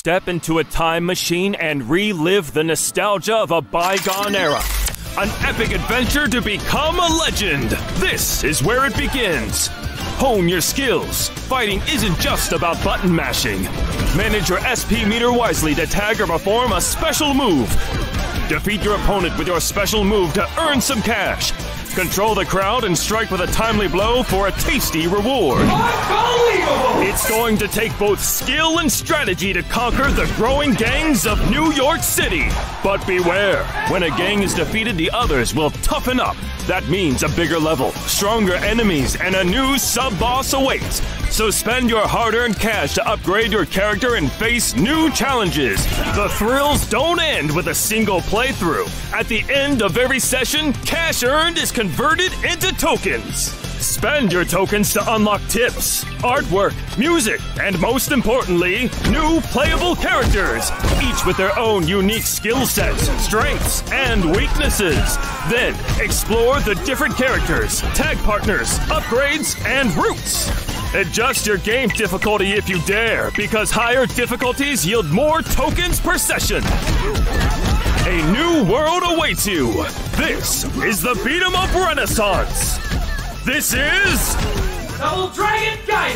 Step into a time machine and relive the nostalgia of a bygone era. An epic adventure to become a legend. This is where it begins. Hone your skills. Fighting isn't just about button mashing. Manage your SP meter wisely to tag or perform a special move. Defeat your opponent with your special move to earn some cash. Control the crowd and strike with a timely blow for a tasty reward. Unbelievable! It's going to take both skill and strategy to conquer the growing gangs of New York City. But beware, when a gang is defeated, the others will toughen up. That means a bigger level, stronger enemies, and a new sub boss awaits. So spend your hard earned cash to upgrade your character and face new challenges. The thrills don't end with a single playthrough. At the end of every session, cash earned is converted into tokens. Spend your tokens to unlock tips, artwork, music, and most importantly, new playable characters, each with their own unique skill sets, strengths, and weaknesses. Then explore the different characters, tag partners, upgrades, and routes. Adjust your game difficulty if you dare, because higher difficulties yield more tokens per session. A new world awaits you. This is the Beat 'em Up Renaissance. This is Double Dragon Gaiden!